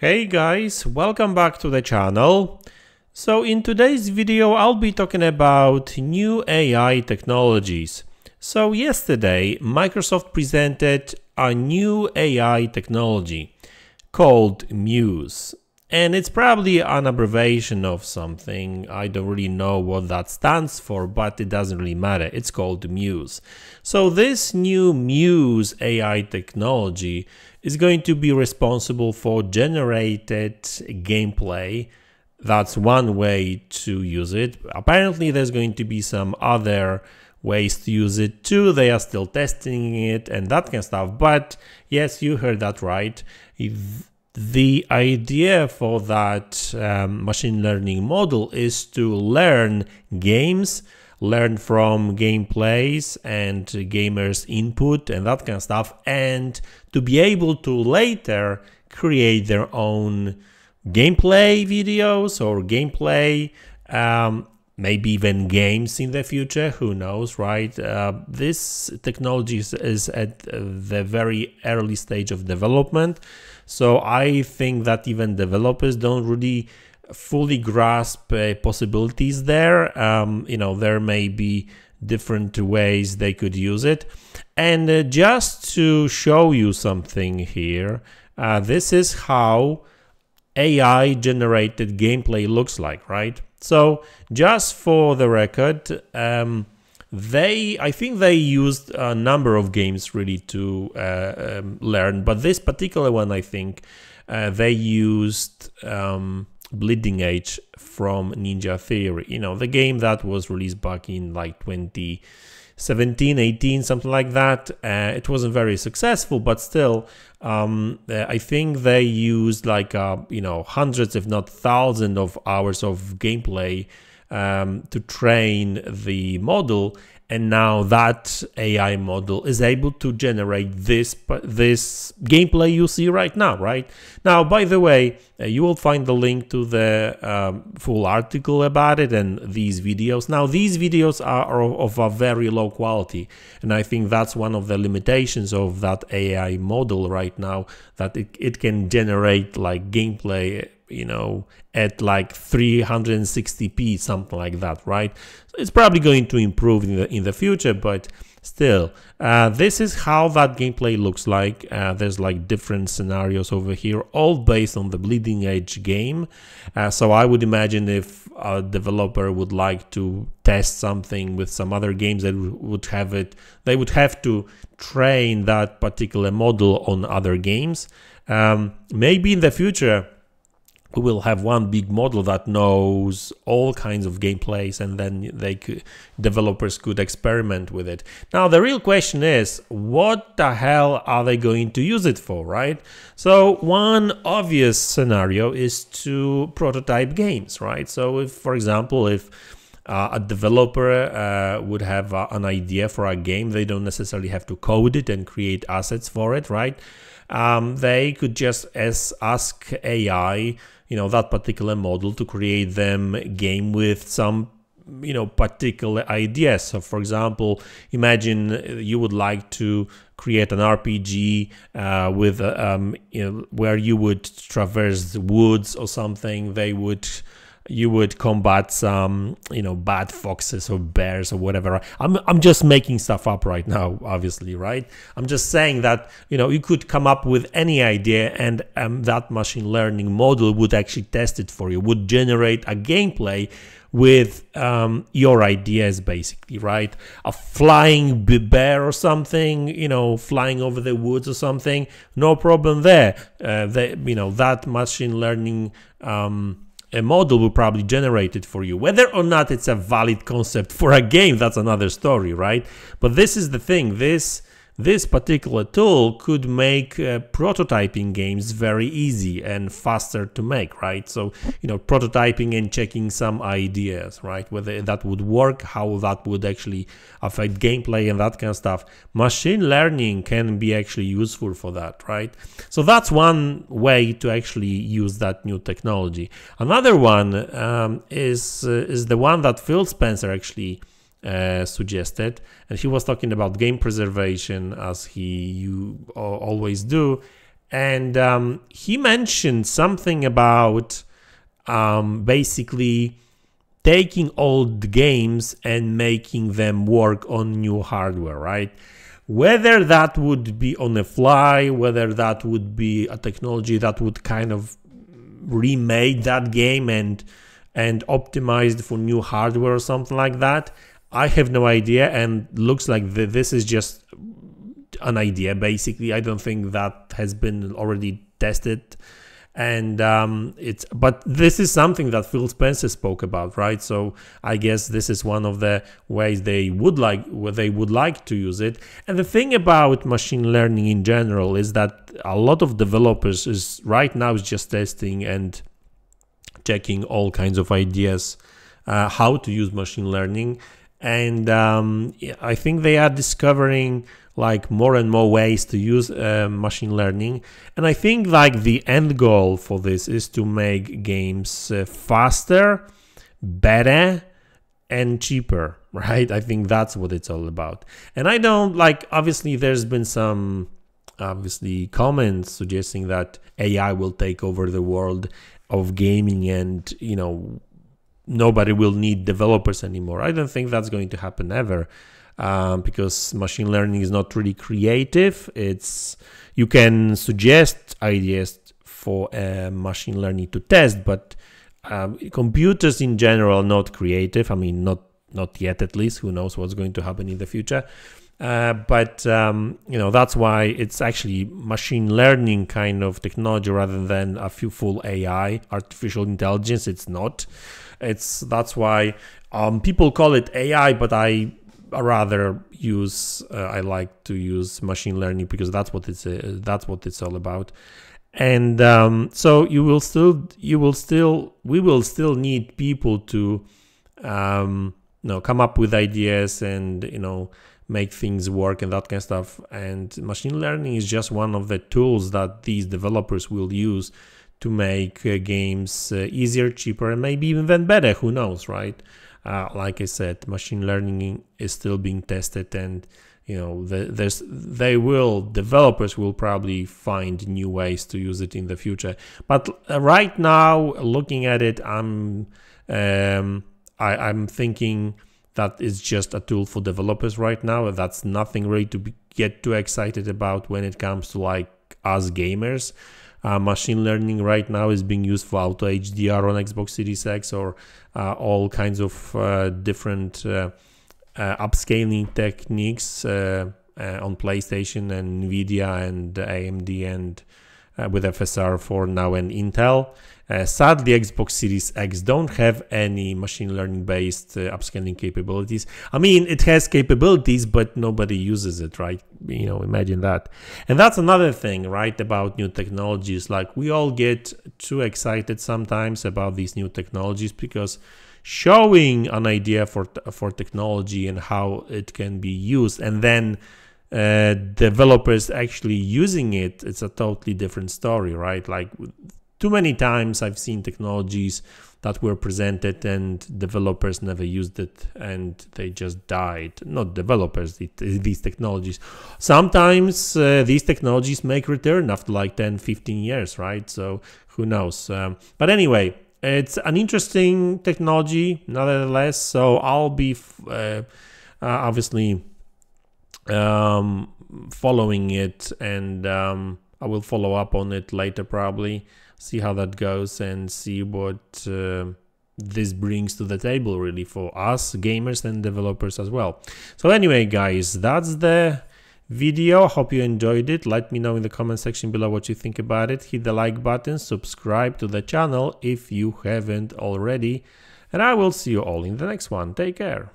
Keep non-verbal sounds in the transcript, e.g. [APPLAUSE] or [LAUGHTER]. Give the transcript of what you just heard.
Hey guys, welcome back to the channel. So in today's video I'll be talking about new AI technologies. So yesterday Microsoft presented a new AI technology called Muse. And it's probably an abbreviation of something. I don't really know what that stands for, but it doesn't really matter. It's called Muse. So this new Muse AI technology is going to be responsible for generated gameplay. That's one way to use it. Apparently, there's going to be some other ways to use it too. They are still testing it and that kind of stuff. But yes, you heard that right. The idea for that um, machine learning model is to learn games learn from gameplays and gamers input and that kind of stuff and to be able to later create their own gameplay videos or gameplay um, maybe even games in the future who knows right uh, this technology is, is at the very early stage of development so i think that even developers don't really fully grasp uh, possibilities there. Um, you know, there may be different ways they could use it. And uh, just to show you something here, uh, this is how AI generated gameplay looks like, right? So just for the record, um, they I think they used a number of games really to uh, um, learn, but this particular one I think uh, they used um, Bleeding Edge from Ninja Theory. You know, the game that was released back in like 2017, 18, something like that. Uh, it wasn't very successful, but still, um, uh, I think they used like, uh, you know, hundreds, if not thousands of hours of gameplay um, to train the model and now that AI model is able to generate this this gameplay you see right now, right? Now, by the way, uh, you will find the link to the um, full article about it and these videos. Now, these videos are of a very low quality, and I think that's one of the limitations of that AI model right now, that it, it can generate like gameplay you know, at like 360p, something like that, right? So it's probably going to improve in the in the future, but still, uh, this is how that gameplay looks like. Uh, there's like different scenarios over here, all based on the Bleeding Edge game. Uh, so I would imagine if a developer would like to test something with some other games that would have it, they would have to train that particular model on other games. Um, maybe in the future we will have one big model that knows all kinds of gameplays and then they could, developers could experiment with it. Now the real question is what the hell are they going to use it for right? So one obvious scenario is to prototype games right? So if for example if uh, a developer uh, would have uh, an idea for a game they don't necessarily have to code it and create assets for it right? Um, they could just as ask ai you know that particular model to create them game with some you know particular ideas. So for example imagine you would like to create an rpg uh, with um, you know where you would traverse the woods or something. They would you would combat some, you know, bad foxes or bears or whatever. I'm, I'm just making stuff up right now, obviously, right? I'm just saying that, you know, you could come up with any idea and um, that machine learning model would actually test it for you, would generate a gameplay with um, your ideas basically right a flying bear or something you know flying over the woods or something no problem there uh, you know that machine learning um, a model will probably generate it for you. Whether or not it's a valid concept for a game, that's another story, right? But this is the thing. This this particular tool could make uh, prototyping games very easy and faster to make, right? So, you know, prototyping and checking some ideas, right? Whether that would work, how that would actually affect gameplay and that kind of stuff. Machine learning can be actually useful for that, right? So that's one way to actually use that new technology. Another one um, is uh, is the one that Phil Spencer actually uh, suggested, and he was talking about game preservation as he you always do, and um, he mentioned something about um, basically taking old games and making them work on new hardware, right? Whether that would be on the fly, whether that would be a technology that would kind of remake that game and and optimized for new hardware or something like that, I have no idea. And looks like this is just an idea. Basically, I don't think that has been already tested and um, it's but this is something that Phil Spencer spoke about, right? So I guess this is one of the ways they would like where they would like to use it. And the thing about machine learning in general is that a lot of developers is right now is just testing and checking all kinds of ideas uh, how to use machine learning, and um, I think they are discovering like more and more ways to use uh, machine learning. And i think like the end goal for this is to make games uh, faster better and cheaper [LAUGHS] right? I think that's what it's all about. And i don't like obviously there's been some obviously comments suggesting that ai will take over the world of gaming and you know nobody will need developers anymore i don't think that's going to happen ever um, because machine learning is not really creative. It's you can suggest ideas for uh, machine learning to test, but um, computers in general are not creative. I mean, not not yet at least. Who knows what's going to happen in the future? Uh, but um, you know that's why it's actually machine learning kind of technology rather than a few full AI, artificial intelligence. It's not. It's that's why um, people call it AI, but I rather use uh, I like to use machine learning because that's what it's uh, that's what it's all about and um, so you will still you will still we will still need people to um, you know come up with ideas and you know make things work and that kind of stuff. And machine learning is just one of the tools that these developers will use to make uh, games uh, easier cheaper and maybe even better. Who knows right? Uh, like I said, machine learning is still being tested, and you know, the, there's they will developers will probably find new ways to use it in the future. But uh, right now, looking at it, I'm um, I, I'm thinking that is just a tool for developers right now. That's nothing really to be, get too excited about when it comes to like us gamers. Uh, machine learning right now is being used for auto HDR on Xbox Series X or uh, all kinds of uh, different uh, upscaling techniques on PlayStation and Nvidia and AMD and with FSR for now and Intel. Uh, sadly, Xbox Series X don't have any machine learning based uh, upscaling capabilities. I mean, it has capabilities, but nobody uses it, right? You know, imagine that. And that's another thing, right, about new technologies. Like we all get too excited sometimes about these new technologies because showing an idea for for technology and how it can be used and then uh, developers actually using it it's a totally different story right like too many times I've seen technologies that were presented and developers never used it and they just died. Not developers, [LAUGHS] these technologies. Sometimes uh, these technologies make return after like 10, 15 years, right? So who knows? Um, but anyway, it's an interesting technology nevertheless. So I'll be uh, uh, obviously um, following it and um, I will follow up on it later probably see how that goes and see what uh, this brings to the table really for us gamers and developers as well. So anyway guys, that's the video. Hope you enjoyed it. Let me know in the comment section below what you think about it. Hit the like button, subscribe to the channel if you haven't already. And I will see you all in the next one. Take care.